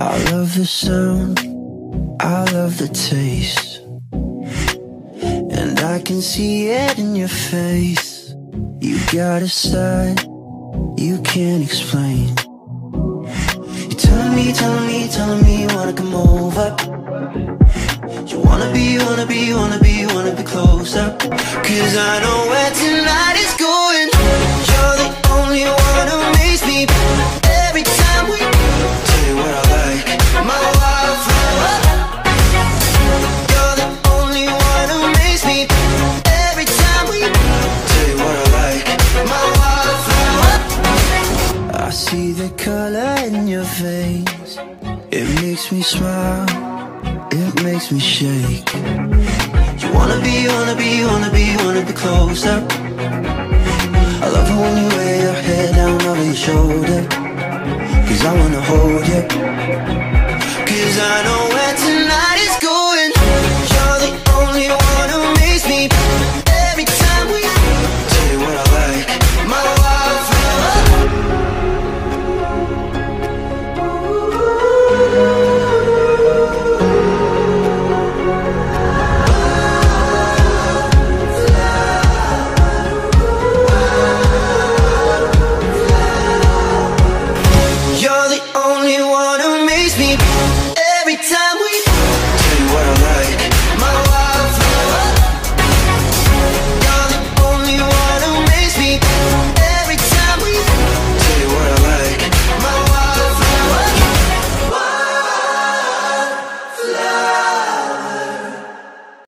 I love the sound, I love the taste. And I can see it in your face. You got a side you can't explain. You're telling me, telling me, telling me you wanna come over. You wanna be, wanna be, wanna be, wanna be closer. Cause I know where tonight see the color in your face. It makes me smile. It makes me shake. You wanna be, wanna be, wanna be, wanna be closer. I love it when you lay your head down over your shoulder. Cause I wanna hold you. every time we